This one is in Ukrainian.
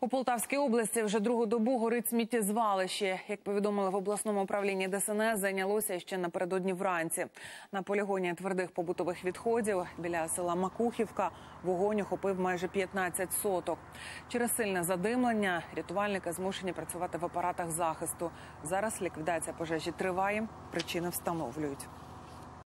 У Полтавській області вже другу добу горить сміттєзвалище. Як повідомили в обласному управлінні ДСНС, зайнялося ще напередодні вранці. На полігоні твердих побутових відходів біля села Макухівка вогонь охопив майже 15 соток. Через сильне задимлення рятувальники змушені працювати в апаратах захисту. Зараз ліквідація пожежі триває, причини встановлюють.